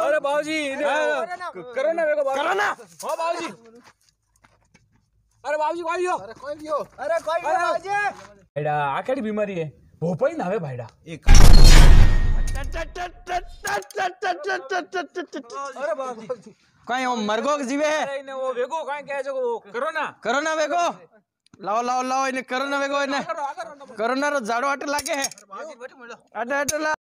अरे बाबू जी हाँ। मेरे को करो ना हाँ अरे बाबू कोई लियो अरे कोई लियो अरे कोई लियो भाईडा आ बीमारी है। भोपाल ना वे भाईडा। एक। अरे बाबू जी काई मरगो जीवे है। अरे ने वो वेगो काई कहे जो करो ना वेगो। લાવો લાવો લાવો એને કોરોના વેગો એને કોરોના રો જાડો આટે લાગે હે આટે આટે લા